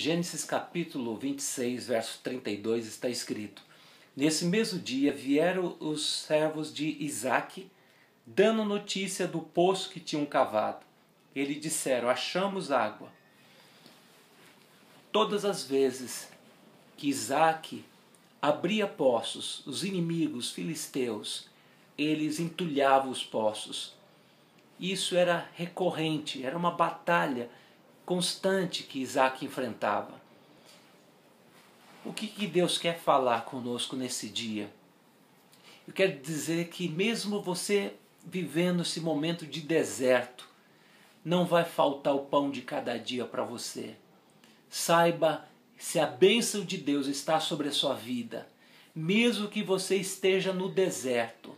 Gênesis capítulo 26, verso 32 está escrito: Nesse mesmo dia vieram os servos de Isaque, dando notícia do poço que tinham cavado. Eles disseram: Achamos água. Todas as vezes que Isaque abria poços, os inimigos filisteus, eles entulhavam os poços. Isso era recorrente, era uma batalha constante que Isaac enfrentava. O que, que Deus quer falar conosco nesse dia? Eu quero dizer que, mesmo você vivendo esse momento de deserto, não vai faltar o pão de cada dia para você. Saiba se a bênção de Deus está sobre a sua vida, mesmo que você esteja no deserto,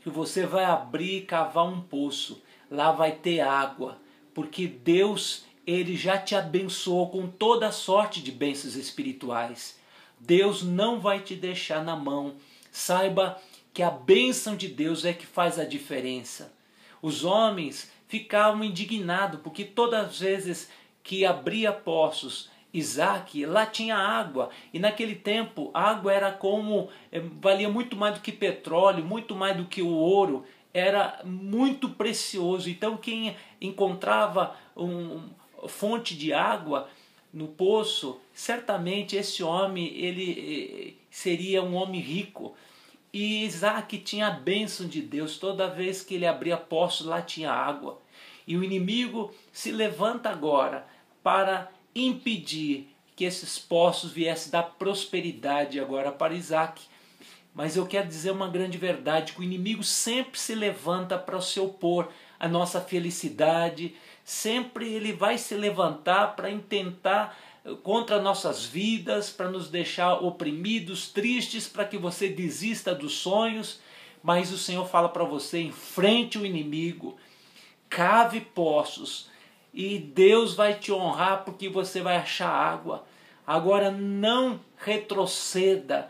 que você vai abrir e cavar um poço, lá vai ter água, porque Deus ele já te abençoou com toda sorte de bênçãos espirituais. Deus não vai te deixar na mão. Saiba que a bênção de Deus é que faz a diferença. Os homens ficavam indignados porque todas as vezes que abria poços, Isaac, lá tinha água. E naquele tempo, água era como. Eh, valia muito mais do que petróleo, muito mais do que o ouro. Era muito precioso. Então, quem encontrava um, fonte de água no poço, certamente esse homem ele eh, seria um homem rico. E Isaac tinha a bênção de Deus, toda vez que ele abria poço, lá tinha água. E o inimigo se levanta agora para impedir que esses poços viessem dar prosperidade agora para Isaac. Mas eu quero dizer uma grande verdade: que o inimigo sempre se levanta para se opor à nossa felicidade, sempre ele vai se levantar para intentar eh, contra nossas vidas, para nos deixar oprimidos, tristes, para que você desista dos sonhos. Mas o Senhor fala para você: enfrente o inimigo, cave poços, e Deus vai te honrar porque você vai achar água. Agora não retroceda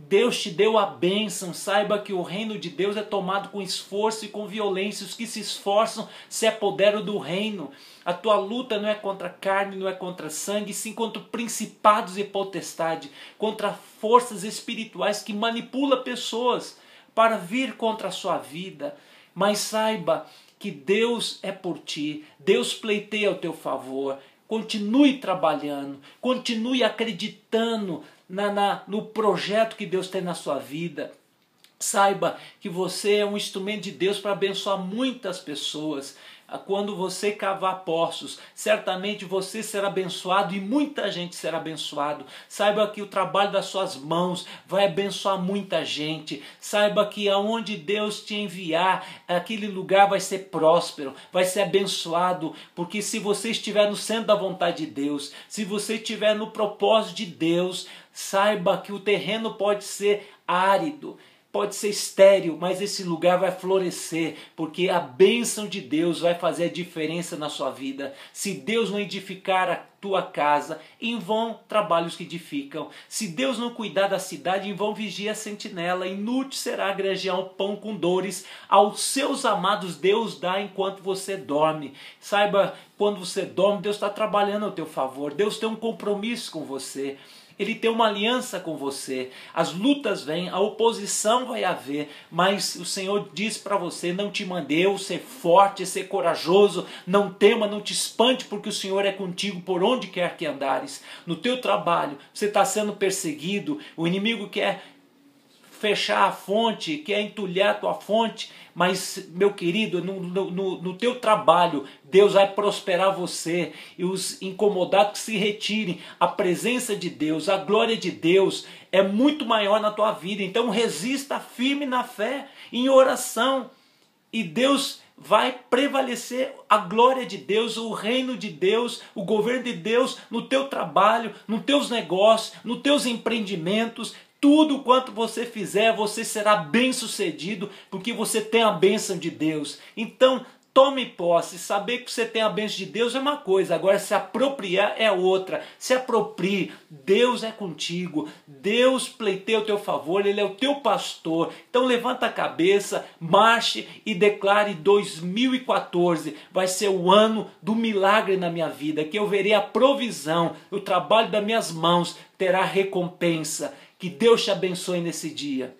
Deus te deu a bênção, saiba que o reino de Deus é tomado com esforço e com violência. Os que se esforçam se apoderam do reino. A tua luta não é contra carne, não é contra sangue, sim contra principados e potestade, contra forças espirituais que manipulam pessoas para vir contra a sua vida. Mas saiba que Deus é por ti, Deus pleiteia ao teu favor. Continue trabalhando, continue acreditando na, na, no projeto que Deus tem na sua vida. Saiba que você é um instrumento de Deus para abençoar muitas pessoas. Quando você cavar poços, certamente você será abençoado e muita gente será abençoado. Saiba que o trabalho das suas mãos vai abençoar muita gente. Saiba que aonde Deus te enviar, aquele lugar vai ser próspero, vai ser abençoado, porque se você estiver no centro da vontade de Deus, se você estiver no propósito de Deus, saiba que o terreno pode ser árido, pode ser estéril, mas esse lugar vai florescer, porque a bênção de Deus vai fazer a diferença na sua vida. Se Deus não edificar a tua casa, em vão trabalhos que edificam. Se Deus não cuidar da cidade, em vão vigia a sentinela. Inútil será granjear um pão com dores. Aos seus amados Deus dá enquanto você dorme. Saiba, quando você dorme, Deus está trabalhando ao teu favor. Deus tem um compromisso com você. Ele tem uma aliança com você. As lutas vêm, a oposição vai haver, mas o Senhor diz para você: não te mandei eu ser forte, ser corajoso, não tema, não te espante, porque o Senhor é contigo por onde quer que andares. No teu trabalho, você está sendo perseguido, o inimigo quer fechar a fonte, quer entulhar a tua fonte, mas, meu querido, no, no, no, teu trabalho, Deus vai prosperar você e os incomodados que se retirem. A presença de Deus, a glória de Deus é muito maior na tua vida. Então, resista firme na fé, em oração, e Deus vai prevalecer a glória de Deus, o reino de Deus, o governo de Deus no teu trabalho, nos teus negócios, nos teus empreendimentos. Tudo quanto você fizer, você será bem sucedido, porque você tem a bênção de Deus. Então, Tome posse, saber que você tem a bênção de Deus é uma coisa, agora se apropriar é outra. Se aproprie, Deus é contigo, Deus pleiteia o teu favor, Ele é o teu pastor. Então levanta a cabeça, marche e declare 2014 vai ser o ano do milagre na minha vida, que eu verei a provisão, o trabalho das minhas mãos terá recompensa. Que Deus te abençoe nesse dia.